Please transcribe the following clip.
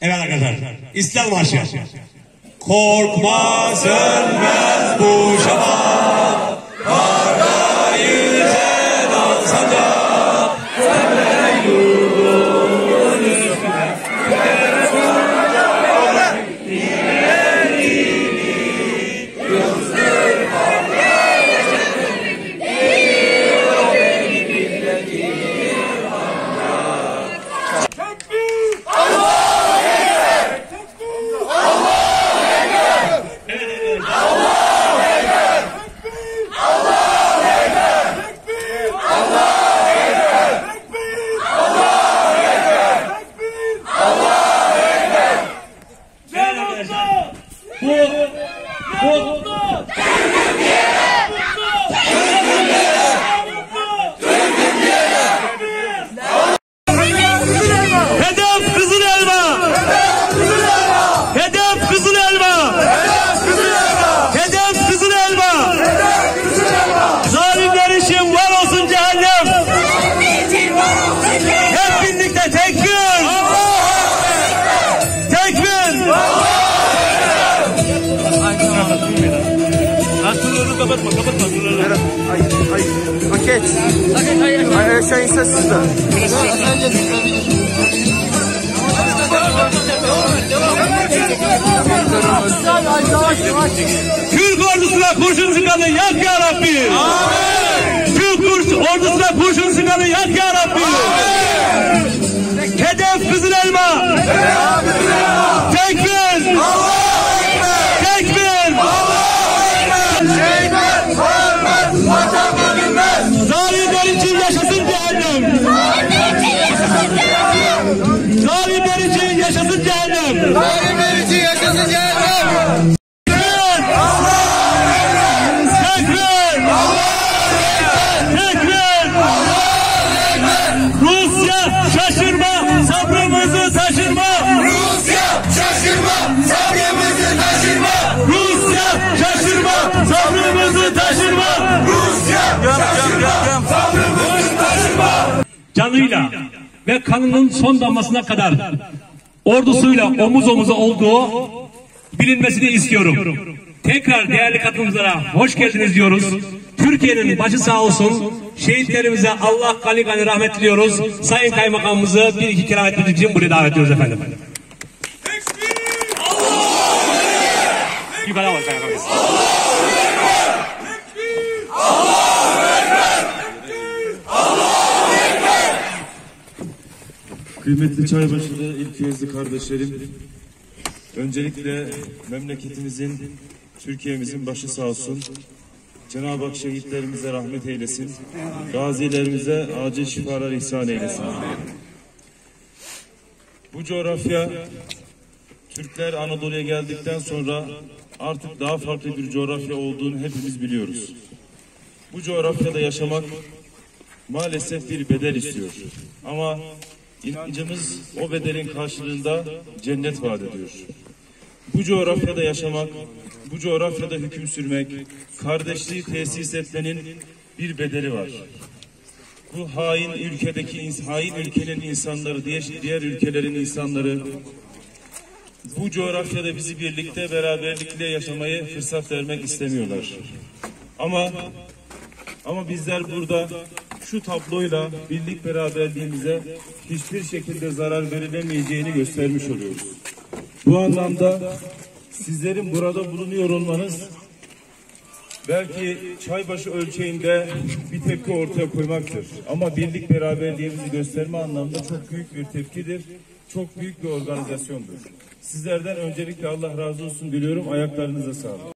Evet arkadaşlar. İslam Marşı. Korkma sönmez bu şafak. Evet arkadaşlar. Bu, bu, kapatma kapatma. Ay, ay, paket. Ay, aşağı inse sizde. Türk ordusuna kurşun sıkanı yak ya Rabbi. Türk kurs- ordusuna kurşun sıkanı yak ya Rabbi. Hedef cehennem. Tekbir! Tekbir! Rusya şaşırma, sabrımızı taşırma. Rusya şaşırma, sabrımızı taşırma. Rusya şaşırma, sabrımızı taşırma. Rusya şaşırma, sabrımızı taşırma. Canıyla ve kanının son damlasına kadar ordusuyla omuz omuza olduğu bilinmesini istiyorum. Tekrar değerli katılımcılara hoş geldiniz diyoruz. Türkiye'nin başı sağ olsun. Şehitlerimize Allah gani gani rahmet diliyoruz. Sayın Kaymakamımızı bir iki kere etmek için buraya davet ediyoruz efendim. Yukarı bak Kaymakamımız. Kıymetli Çaybaşılı ilk üyesi kardeşlerim, öncelikle memleketimizin, Türkiye'mizin başı sağ olsun. Cenab-ı Hak şehitlerimize rahmet eylesin. Gazilerimize acil şifalar ihsan eylesin. Bu coğrafya, Türkler Anadolu'ya geldikten sonra artık daha farklı bir coğrafya olduğunu hepimiz biliyoruz. Bu coğrafyada yaşamak maalesef bir bedel istiyor. Ama inancımız o bedelin karşılığında cennet vaat ediyor. Bu coğrafyada yaşamak, bu coğrafyada hüküm sürmek, kardeşliği tesis etmenin bir bedeli var. Bu hain ülkedeki hain ülkenin insanları, diğer, diğer ülkelerin insanları bu coğrafyada bizi birlikte beraberlikle yaşamayı fırsat vermek istemiyorlar. Ama ama bizler burada şu tabloyla birlik beraberliğimize hiçbir şekilde zarar verilemeyeceğini göstermiş oluyoruz. Bu anlamda sizlerin burada bulunuyor olmanız belki çaybaşı ölçeğinde bir tepki ortaya koymaktır. Ama birlik beraberliğimizi gösterme anlamda çok büyük bir tepkidir. Çok büyük bir organizasyondur. Sizlerden öncelikle Allah razı olsun diliyorum. Ayaklarınıza sağlık.